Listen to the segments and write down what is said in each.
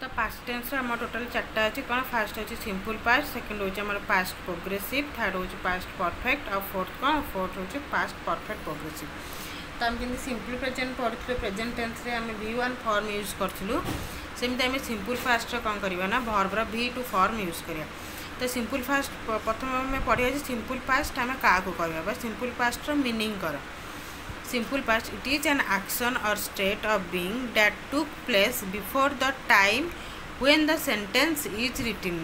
তো past tensor আমার total চারটা আছে। কোণ ফার্স্ট হচ্ছে সিম্পল পাস্ট সেকেন্ড হচ্ছে আমার পাস্ট প্রোগ্রেসিভ থার্ড হচ্ছে পাস্ট পরফেক্ট আর ফোর্থ কোণ ফোর্থ হচ্ছে পাস্ট পরফেক্ট প্রোগ্রেসিভ তো আমি যেমনি সিম্পল প্রেজেন্ট পড়ুলে প্রেজেন্ট টেন্সরে আমি ভি ওয়ান ফর্ম ইউজ করছিলু। সেমতি আমি সিম্পল ফাস্টরে কম করা না ভর্বর ভি টু ফর্ম ইউজ করা তো সিম্পল ফাস্ট প্রথমে আমি পড়িয়া যে সিম্পল পাস্ট আমি কাহু কহবা বা সিম্পল পাস্টর মিনিং করা simple past it is an action or state of being that took place before the time when the sentence is written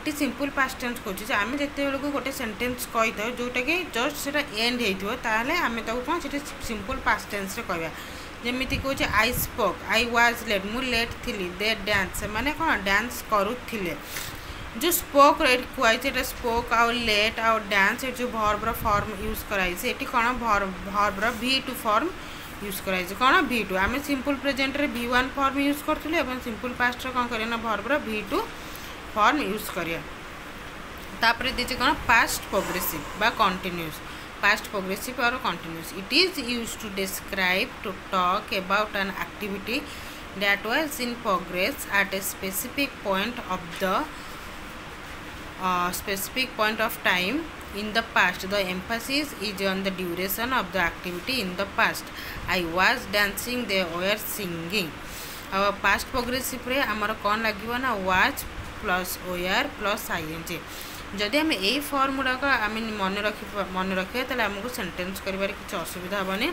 ଏଠି ସିମ୍ପଲ୍ ପାଷ୍ଟ ଟେନ୍ସ କହୁଛି ଯେ ଆମେ ଯେତେବେଳକୁ ଗୋଟେ ସେଣ୍ଟେନ୍ସ କହିଥାଉ ଯେଉଁଟାକି ଜଷ୍ଟ ସେଇଟା ଏଣ୍ଡ ହେଇଥିବ ତାହେଲେ ଆମେ ତାକୁ କ'ଣ ସେଠି ସିମ୍ପଲ୍ ପାଷ୍ଟ ଟେନ୍ସରେ କହିବା ଯେମିତି କହୁଛି I spoke I was late ମୁଁ ଲେଟ୍ ଥିଲି ଦେ ଡ୍ୟାନ୍ସ ସେମାନେ କ'ଣ ଡ୍ୟାନ୍ସ କରୁଥିଲେ जो ସ୍ପୋକ୍ କୁହାଯାଇଛି ଏଇଟା ସ୍ପୋକ୍ ଆଉ ଲେଟ୍ ଆଉ ଡ୍ୟାନ୍ସ ଏଠି ଯେଉଁ ଭର୍ବର ଫର୍ମ ୟୁଜ୍ କରାଯାଇଛି ଏଠି କ'ଣ ଭର୍ବର ଭି ଟୁ ଫର୍ମ ୟୁଜ୍ କରାଯାଇଛି କ'ଣ ଭି ଟୁ ଆମେ ସିମ୍ପୁଲ୍ ପ୍ରେଜେଣ୍ଟରେ ଭି ୱାନ୍ ଫର୍ମ ୟୁଜ୍ କରୁଥିଲୁ ଏବଂ ସିମ୍ପୁଲ୍ ପାଷ୍ଟରେ କ'ଣ କରିବା ନା ଭର୍ବର ଭି ଟୁ ଫର୍ମ ୟୁଜ୍ କରିବା ତାପରେ ଦେଇଛି କ'ଣ ପାଷ୍ଟ ପ୍ରୋଗ୍ରେସିଭ୍ ବା continuous past progressive are continuous. It is use to describe, to talk about an activity that was in progress at a specific point of the uh, specific point of time in the past the emphasis is on the duration of the activity in the past i was dancing they were singing our past progressive रे आमर कौन लगे ना was plus were plus ING जदि आम यही firm गुड़ाक आम मन रख मन रखा तेल आमको सेन्टेन्स कर किसी असुविधा हेनी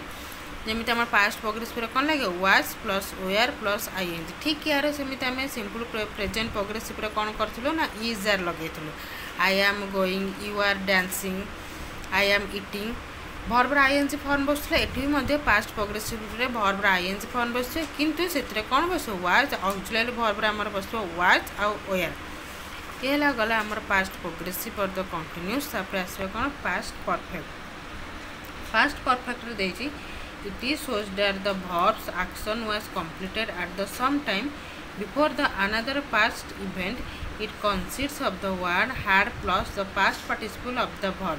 যেমি আমার পাস্ট পগ্রেস স্পের কম লাগে was plus were plus ING ঠিক ইয়ার সেমি আমি সিম্পল প্রেজেন্ট পগ্রেস স্পের কম করছিল না is are লগাইলু I am going you are dancing I am eating ভরবর ING form বসুଥିଲା এটি বি মধ্যে পাস্ট প্রগ্রেসিভরে ভরবর আইএনজি ফর্ম বসছে কিন্তু সেতিরে কোন বসে ওয়াজ অক্সিলারি ভরবর আমার বসব ওয়াজ আউ ওয়ার ইয়ে হল গলা আমার past progressive or the continuous তারপরে আসবে কোন পাস্ট পরফেক্ট ফার্স্ট পরফেক্টরে দেইছি It shows that the verb's action was completed at the same time before the another past event. It consists of the word had plus the past participle of the verb.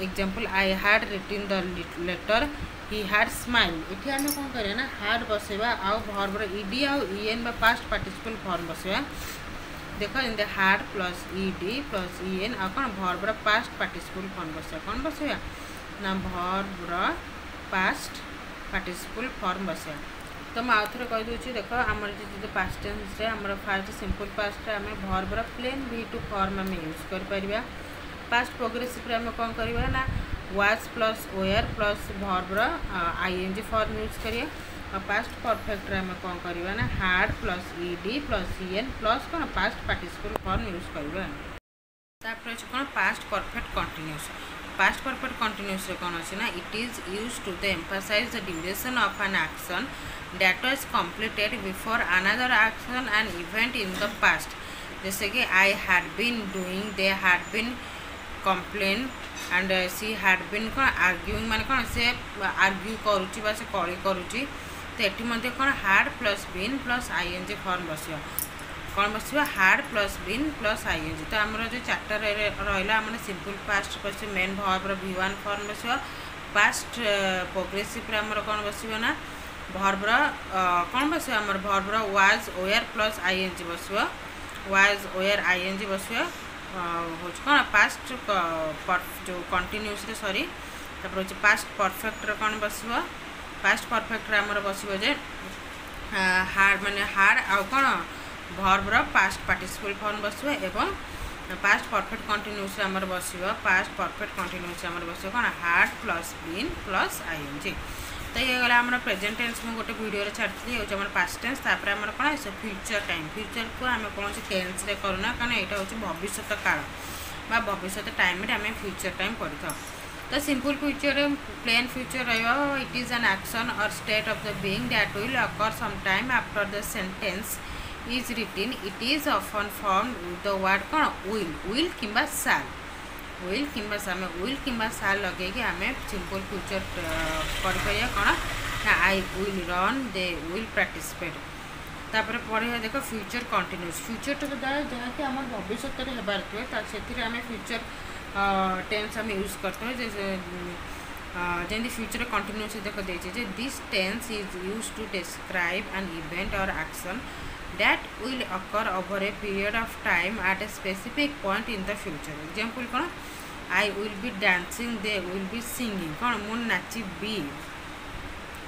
Example, I had written the letter. He had smile এটি আমি কম করিয়া না had বসাইবা আউ ভর্বর ED আউ EN বা পাস্ট পার্টিসিপল ভর্ব বসাইবা দেখ এমনি had plus ED plus EN আউ কোণ ভর্বর পাস্ট পার্টিসিপল ফর্ম বসাইবা কোণ বসাইবা না ভর্বর पास्ट पार्टिसिपल फर्म बस तो मुझे आउ थे कहीदे देख आम जो पास्ट टेन्स आम फास्ट सिंपल पास्ट आम भर्बर प्लेन भि टू फर्म आम यूज़ कर पास्ट प्रोग्रेसिव आम कौन करवा ना वाज प्लस ओयर प्लस भर्बर जी फर्म यूज़ करिए पास्ट परफेक्ट आम कौन करवा ना had plus ED plus EN plus कौन पास्ट पार्टिसिपल फर्म यूज़ करवा कौन past perfect continuous past perfect continuous रे कौन अच्छे ना it is used to the emphasize the duration of an action that was completed before another action and event in the past जैसे कि I had been doing they had been complain and uh, she had been कौन arguing माने कौन से argue करुची बा से कली करुची तो एटी मध्य कौन had plus been plus ing form କ'ଣ ବସିବ had plus been plus ING ତ ଆମର ଯେଉଁ ଚାରିଟା ରହିଲା ଆମର ସିମ୍ପଲ୍ ପାଷ୍ଟ ବସିବ ମେନ୍ ଭର୍ବର ଭି ୱାନ୍ ଫର୍ମ ବସିବ ପାଷ୍ଟ ପ୍ରୋଗ୍ରେସିଭ୍ରେ ଆମର କ'ଣ ବସିବ ନା ଭର୍ବର କ'ଣ ବସିବ ଆମର ଭର୍ବର ୱାଜ୍ ଓୟାର୍ ପ୍ଲସ୍ ଆଇଏନ୍ଜି ବସିବ ୱାଜ୍ ଓୟାର୍ ଆଇଏନ୍ଜି ବସିବ ହେଉଛି କ'ଣ ପାଷ୍ଟ ଯେଉଁ କଣ୍ଟିନ୍ୟୁସ୍ରେ ସରି ତାପରେ ହେଉଛି ପାଷ୍ଟ ପରଫେକ୍ଟର କ'ଣ ବସିବ ପାଷ୍ଟ ପରଫେକ୍ଟରେ ଆମର ବସିବ ଯେ ହାର୍ଡ଼ ମାନେ ହାର୍ଡ଼ ଆଉ କ'ଣ ভর্বর ଫର୍ମ ବସିବ ଏବଂ বসিব এবং পাস্ট ଆମର ବସିବ আমার ପରଫେକ୍ଟ পাস্ট ଆମର ବସିବ କଣ বসিব plus been plus I N G ତ ଇଏ ଗଲା ଆମର ପ୍ରେଜେଣ୍ଟ ଟେନ୍ସ ମୁଁ ଗୋଟେ ଭିଡ଼ିଓରେ ଛାଡ଼ିଥିଲି ହେଉଛି ଆମର ପାଷ୍ଟ ଟେନ୍ସ ତାପରେ ଆମର କ'ଣ ସେ ଫ୍ୟୁଚର୍ ଟାଇମ୍ ଫ୍ୟୁଚର୍କୁ ଆମେ କୌଣସି ଟେନ୍ସରେ କରୁନା କାରଣ ଏଇଟା ହେଉଛି ଭବିଷ୍ୟତ କାଳ ବା ଭବିଷ୍ୟତ ଟାଇମ୍ରେ ଆମେ ଫ୍ୟୁଚର୍ ଟାଇମ୍ କରିଥାଉ ତ ସିମ୍ପଲ୍ ଫ୍ୟୁଚର୍ ପ୍ଲେନ୍ ଫ୍ୟୁଚର୍ ରହିବ it is an action or state of the being that will occur some time after the sentence the sentence is written it is often formed with the word कौन will will किंबा shall will किंबा आम will किंबा shall लगे आम simple future पढ़ी कौन I will run they will participate तापर पढ़ा देख फ्यूचर कंटिन्यूस फ्यूचर द्वारा जहाँकि आम भविष्य में होबार थे से आम फ्यूचर टेन्स आम यूज करते हैं जमी फ्यूचर कंटिन्यूस देख देखिए this tense is used to describe an event और action that will occur over a period of time at a specific point in the future example କ'ଣ I will be dancing they will be singing କ'ଣ ମୁଁ ନାଚିବି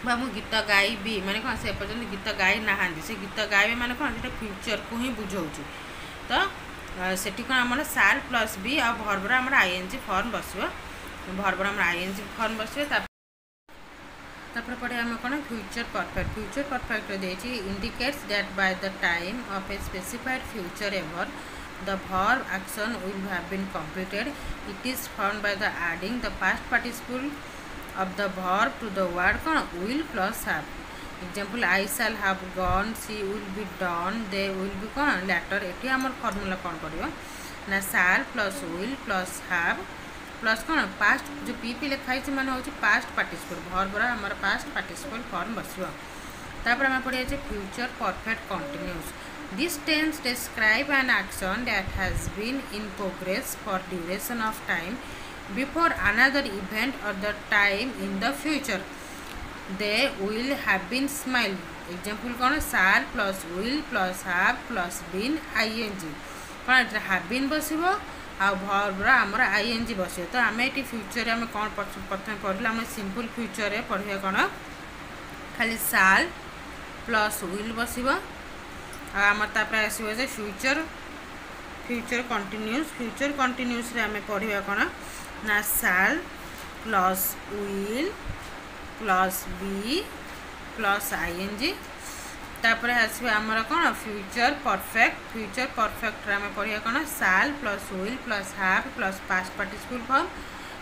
ବା ମୁଁ ଗୀତ ଗାଇବି ମାନେ କ'ଣ ସେ ପର୍ଯ୍ୟନ୍ତ ଗୀତ ଗାଇ ନାହାନ୍ତି ସେ ଗୀତ ଗାଇବେ ମାନେ କ'ଣ ସେଟା ଫ୍ୟୁଚରକୁ ହିଁ ବୁଝାଉଛି ତ ସେଠି କ'ଣ ଆମର ସାଲ୍ ପ୍ଲସ୍ ବି ଆଉ ଭର୍ବର ଆମର ଆଇ ଏନ୍ ଜି ଫର୍ମ ବସିବ ଭର୍ବର ଆମର ଆଇ ଏନ୍ ଜି ଫର୍ମ ବସିବ তারপরে পরে আমরা কোনো ফিউচার পারফেক্ট ফিউচার পারফেক্ট দিয়েছি indicates that by the time of a specified future ever the verb action will have been completed it is formed by the adding the past participle of the verb to the word will plus have example i shall have gone she will be done they will be kon later এটি আমার formula কোন করিব না shall plus will plus have plus कौन past जो PP लिखाई मैंने हूँ पास्ट पार्टिसिपल भर आम पास्ट पार्टिसिपल फर्म बस आम पढ़िया future perfect continuous this tense describe an action that has been in progress for duration of time before another event or the time in the future they will have been smile example कौन shall plus will plus have plus been I N G कौन have been Basava ଆଉ ଭର୍ବର ଆମର I N G ବସିବ ତ ଆମେ ଏଠି ଫ୍ୟୁଚରରେ ଆମେ କ'ଣ ପ୍ରଥମେ ପଢ଼ିଲେ ଆମେ ସିମ୍ପଲ୍ ଫ୍ୟୁଚରରେ ପଢ଼ିବା କ'ଣ ଖାଲି ସାଲ୍ ପ୍ଲସ୍ ୱିଲ୍ ବସିବ ଆଉ ଆମର ତାପରେ ଆସିବ ଯେ ଫ୍ୟୁଚର ଫ୍ୟୁଚର କଣ୍ଟିନ୍ୟୁସ୍ ଫ୍ୟୁଚର କଣ୍ଟିନ୍ୟୁସ୍ରେ ଆମେ ପଢ଼ିବା କ'ଣ ନା shall plus will plus be plus I তাপরে আসবে আমার কোণ ফ্যুচর পরফেক্ট ফ্যুচর পরফেক্টরে আমি পড়া কোণ shall plus will plus have plus past participle form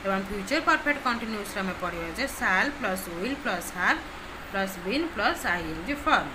এবং ফ্যুচর পরফেক্ট কন্টিনিউসরে আমি পড়া যে shall plus will plus have plus been plus ING form